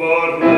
Barnum.